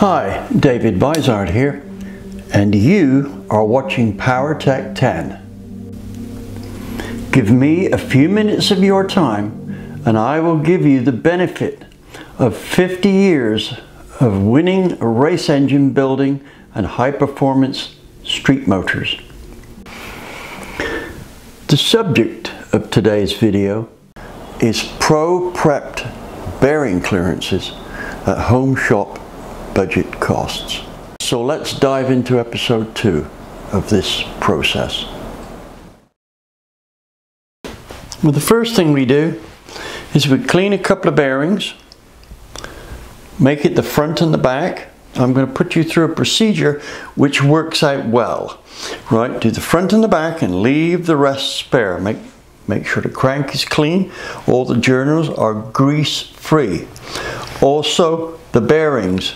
Hi, David Vizard here, and you are watching PowerTec 10. Give me a few minutes of your time, and I will give you the benefit of 50 years of winning race engine building and high performance street motors. The subject of today's video is pro prepped bearing clearances at home shop budget costs. So let's dive into episode two of this process. Well, the first thing we do is we clean a couple of bearings, make it the front and the back. I'm going to put you through a procedure which works out well. Right, do the front and the back and leave the rest spare. Make, make sure the crank is clean. All the journals are grease free. Also, the bearings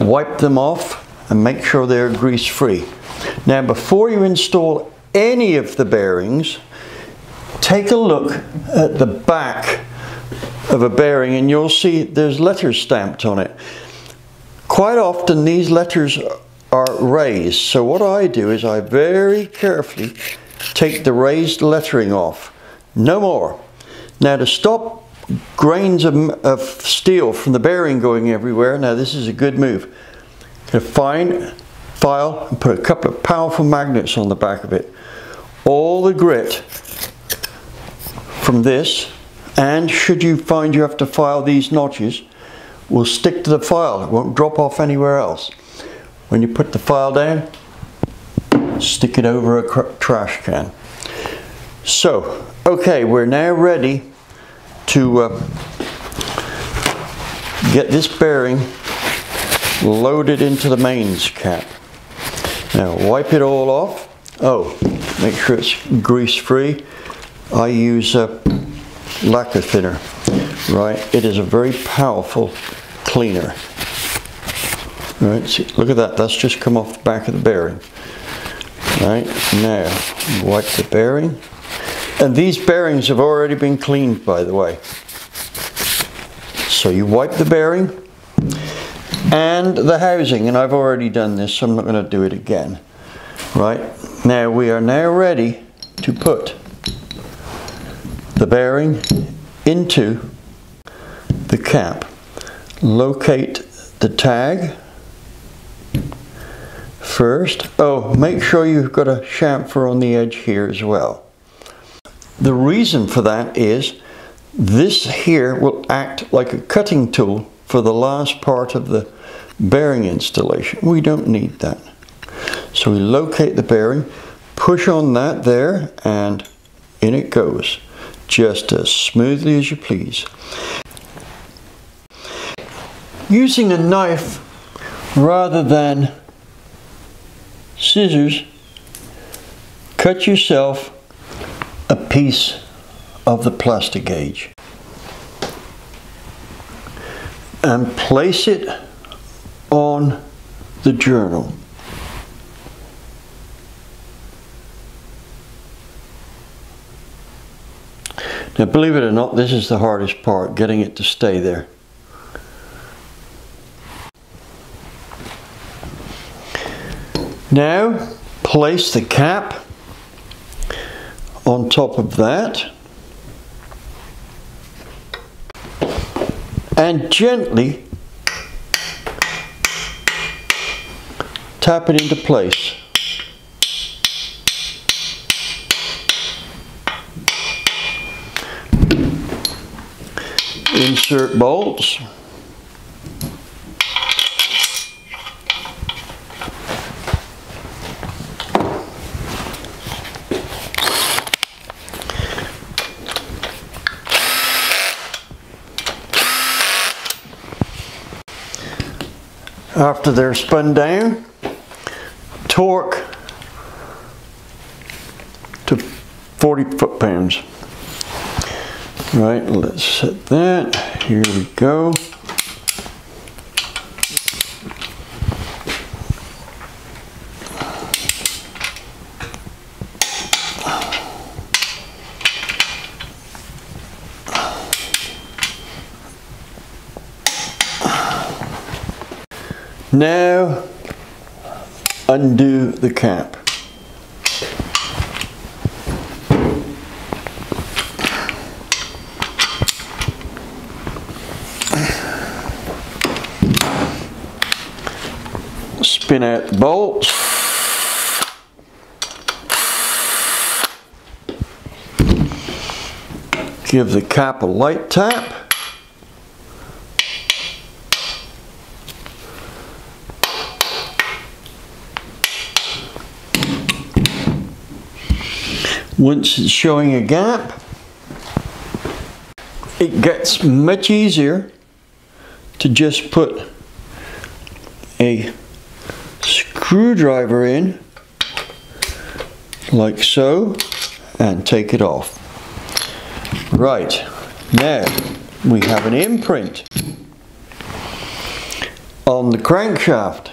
wipe them off and make sure they're grease free. Now before you install any of the bearings, take a look at the back of a bearing and you'll see there's letters stamped on it. Quite often these letters are raised. So what I do is I very carefully take the raised lettering off. No more. Now to stop grains of, of steel from the bearing going everywhere. Now this is a good move. A fine file and put a couple of powerful magnets on the back of it. All the grit from this and should you find you have to file these notches will stick to the file. It won't drop off anywhere else. When you put the file down, stick it over a trash can. So, okay, we're now ready to uh, get this bearing loaded into the mains cap. Now wipe it all off. Oh, make sure it's grease free. I use a lacquer thinner, right? It is a very powerful cleaner. Right, see, look at that, that's just come off the back of the bearing. Right, now wipe the bearing and these bearings have already been cleaned, by the way. So you wipe the bearing and the housing, and I've already done this, so I'm not going to do it again. Right, now we are now ready to put the bearing into the cap. Locate the tag first. Oh, make sure you've got a chamfer on the edge here as well. The reason for that is this here will act like a cutting tool for the last part of the bearing installation. We don't need that. So we locate the bearing, push on that there, and in it goes, just as smoothly as you please. Using a knife rather than scissors, cut yourself a piece of the Plastigage and place it on the journal. Now believe it or not, this is the hardest part, getting it to stay there. Now place the cap on top of that and gently tap it into place. Insert bolts. After they're spun down, torque to 40 foot-pounds. Right, let's set that. Here we go. Now undo the cap. Spin out the bolts. Give the cap a light tap. Once it's showing a gap, it gets much easier to just put a screwdriver in like so and take it off. Right, now we have an imprint on the crankshaft.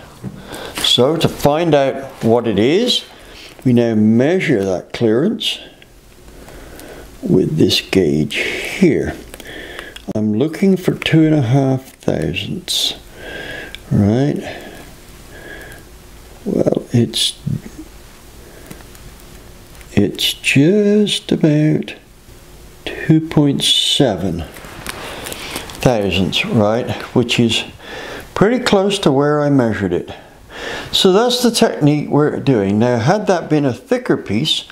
So to find out what it is, we now measure that clearance with this gauge here. I'm looking for two and a half thousandths, right? Well, it's it's just about 2.7 thousandths, right? Which is pretty close to where I measured it. So that's the technique we're doing. Now, had that been a thicker piece,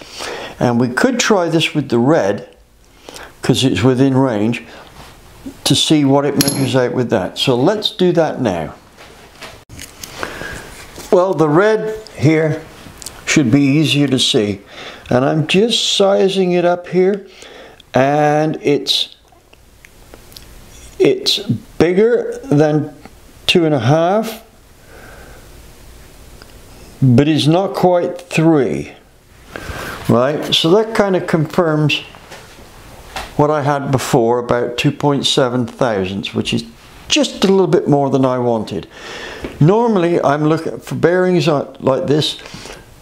and we could try this with the red, because it's within range, to see what it measures out with that. So let's do that now. Well, the red here should be easier to see. And I'm just sizing it up here, and it's it's bigger than two and a half but it's not quite three, right? So that kind of confirms what I had before about 2.7 thousandths, which is just a little bit more than I wanted. Normally, I'm looking for bearings like this,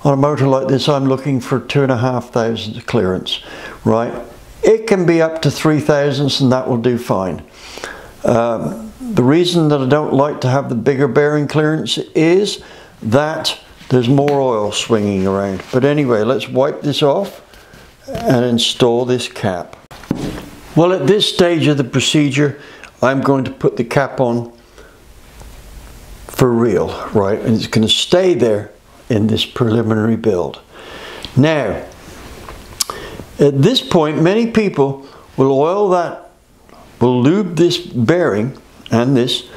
on a motor like this, I'm looking for two and a half thousandths clearance, right? It can be up to three thousandths and that will do fine. Um, the reason that I don't like to have the bigger bearing clearance is that there's more oil swinging around. But anyway, let's wipe this off and install this cap. Well, at this stage of the procedure, I'm going to put the cap on for real, right? And it's going to stay there in this preliminary build. Now, at this point, many people will oil that, will lube this bearing and this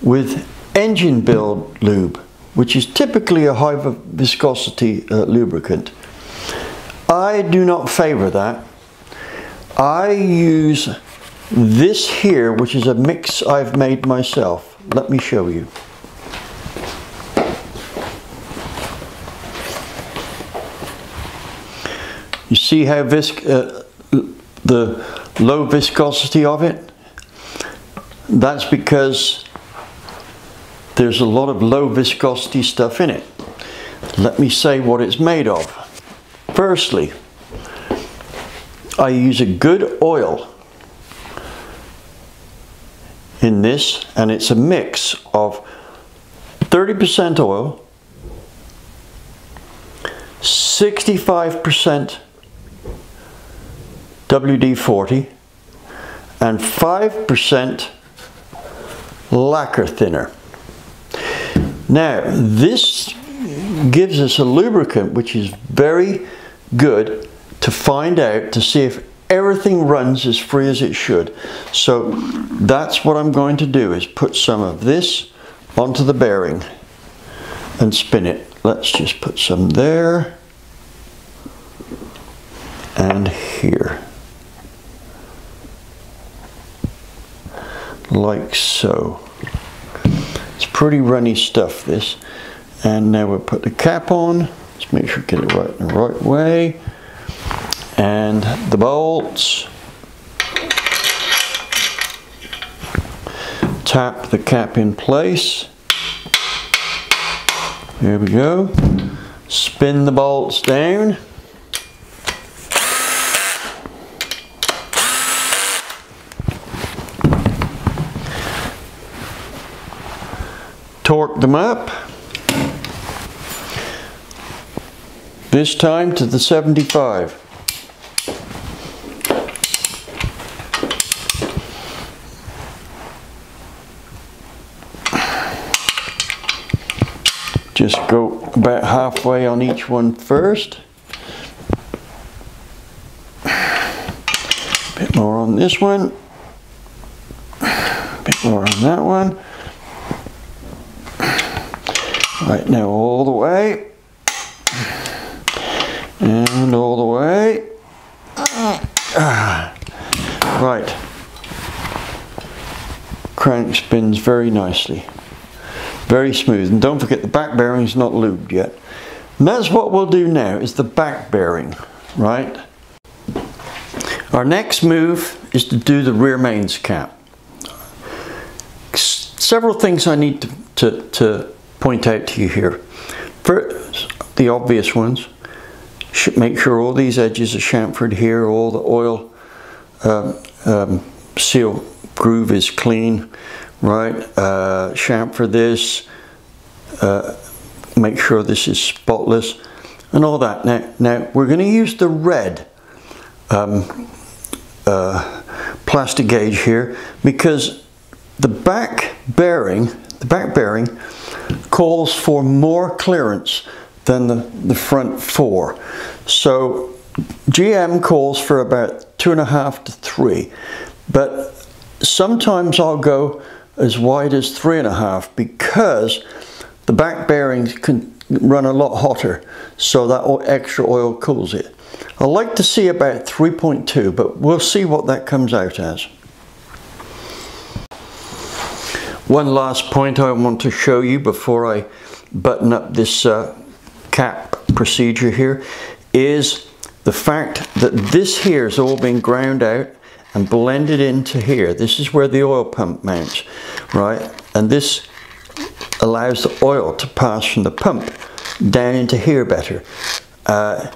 with engine build lube which is typically a high viscosity uh, lubricant. I do not favor that. I use this here, which is a mix I've made myself. Let me show you. You see how visc uh, the low viscosity of it? That's because there's a lot of low viscosity stuff in it. Let me say what it's made of. Firstly, I use a good oil in this and it's a mix of 30% oil, 65% WD-40 and 5% lacquer thinner. Now, this gives us a lubricant which is very good to find out to see if everything runs as free as it should. So that's what I'm going to do is put some of this onto the bearing and spin it. Let's just put some there and here. Like so pretty runny stuff this. And now we'll put the cap on. Let's make sure we get it right in the right way. And the bolts. Tap the cap in place. There we go. Spin the bolts down. Torque them up. This time to the 75. Just go about halfway on each one first. A bit more on this one. A bit more on that one. Right now all the way. And all the way. Ah. Right. Crank spins very nicely. Very smooth. And don't forget the back bearing is not lubed yet. And that's what we'll do now is the back bearing, right? Our next move is to do the rear mains cap. Several things I need to, to, to point out to you here. First, the obvious ones. Make sure all these edges are chamfered here, all the oil um, um, seal groove is clean right? Uh, chamfer this, uh, make sure this is spotless, and all that. Now, now we're going to use the red um, uh, Plastigage here because the back bearing, the back bearing calls for more clearance than the, the front four. So GM calls for about two and a half to three, but sometimes I'll go as wide as three and a half because the back bearings can run a lot hotter so that extra oil cools it. I like to see about 3.2 but we'll see what that comes out as. One last point I want to show you before I button up this uh, cap procedure here is the fact that this here has all been ground out and blended into here. This is where the oil pump mounts, right? And this allows the oil to pass from the pump down into here better. Uh,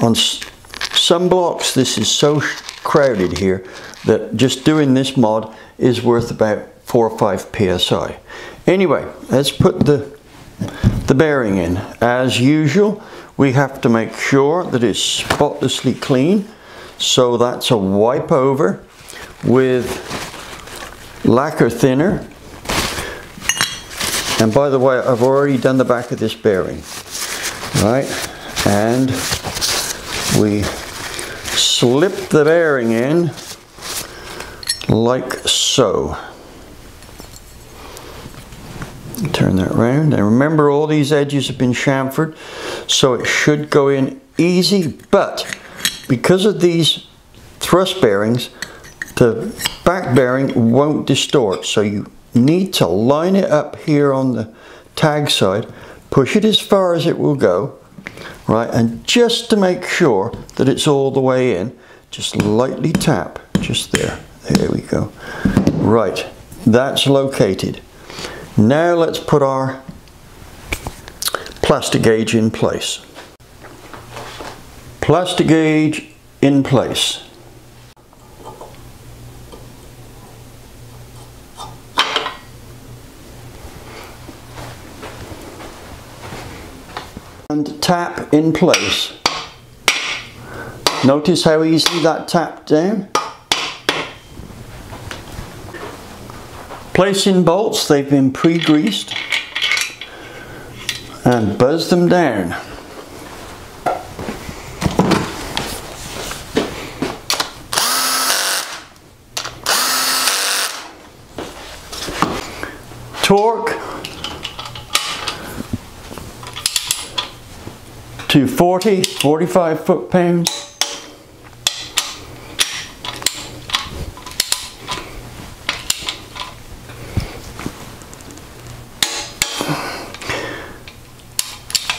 on some blocks, this is so crowded here that just doing this mod is worth about 4 or 5 psi. Anyway, let's put the, the bearing in. As usual, we have to make sure that it's spotlessly clean so that's a wipe over with lacquer thinner. And by the way, I've already done the back of this bearing, right? And we slip the bearing in like so. Turn that around. And remember all these edges have been chamfered, so it should go in easy, but because of these thrust bearings, the back bearing won't distort. So you need to line it up here on the tag side, push it as far as it will go, right? And just to make sure that it's all the way in, just lightly tap, just there. There we go. Right, that's located. Now let's put our Plastigage in place Plastigage in place. And tap in place. Notice how easy that tapped down? Place in bolts, they've been pre-greased and buzz them down. torque to 40, 45 foot-pounds.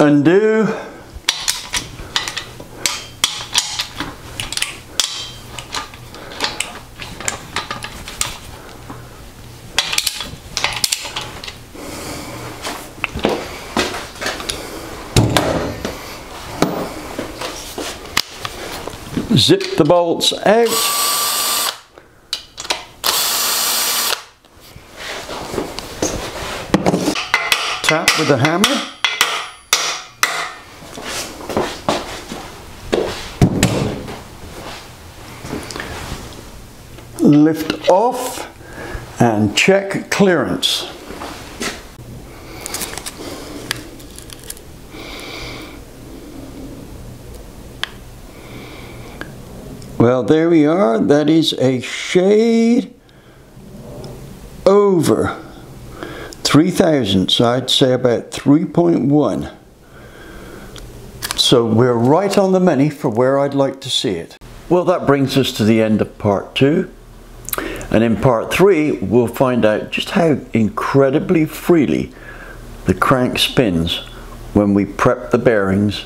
Undo zip the bolts out. tap with the hammer. Lift off and check clearance. Well, there we are. That is a shade over 3 thousandths. I'd say about 3.1. So we're right on the money for where I'd like to see it. Well, that brings us to the end of part two. And in part three, we'll find out just how incredibly freely the crank spins when we prep the bearings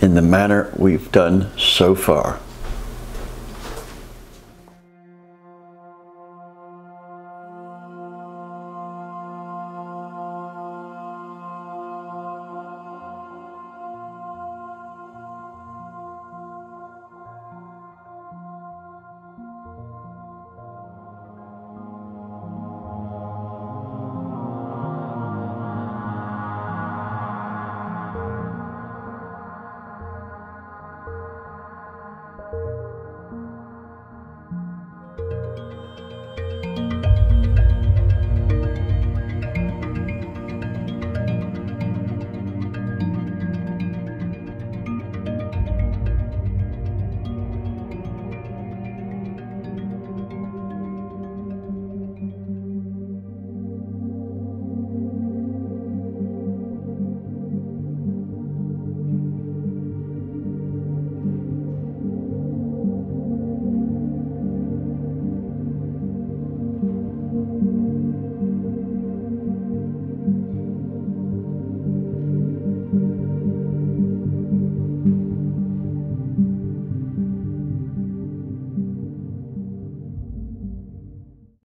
in the manner we've done so far.